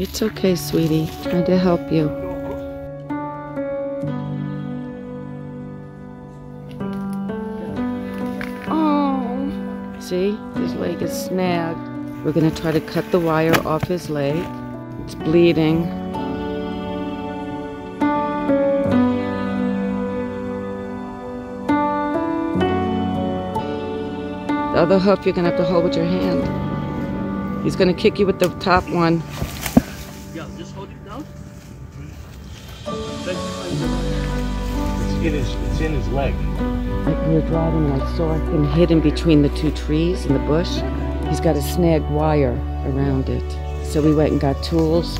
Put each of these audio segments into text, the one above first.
It's okay, sweetie. Trying to help you. Oh. See? His leg is snagged. We're gonna try to cut the wire off his leg. It's bleeding. The other hoof you're gonna have to hold with your hand. He's gonna kick you with the top one. Yeah, just hold it down. It's in his, it's in his leg. Like we were driving and I saw him hidden between the two trees in the bush. He's got a snag wire around it. So we went and got tools.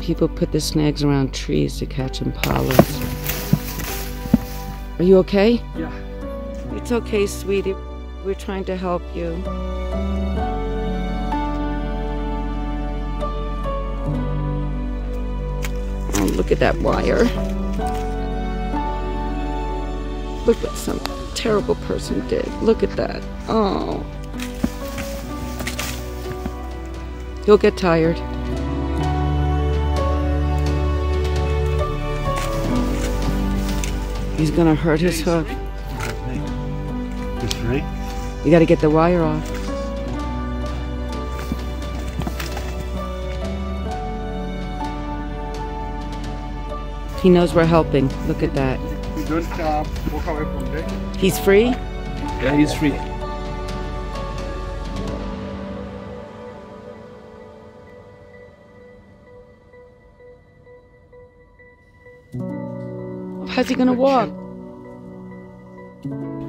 People put the snags around trees to catch impalas. Are you okay? Yeah. It's okay, sweetie. We're trying to help you. Look at that wire. Look what some terrible person did. Look at that. Oh. He'll get tired. He's gonna hurt his hoof. Free? You gotta get the wire off. He knows we're helping. Look at that. Don't uh, walk away from there. He's free? Yeah, he's free. How's he gonna walk?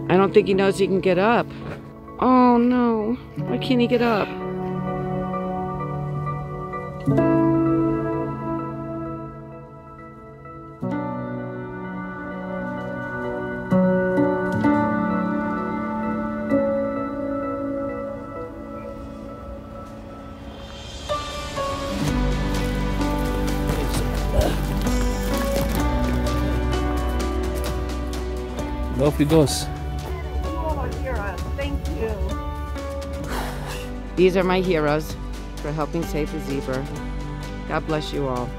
I don't think he knows he can get up. Oh no. Why can't he get up? Off he goes. These are my heroes for helping save the zebra. God bless you all.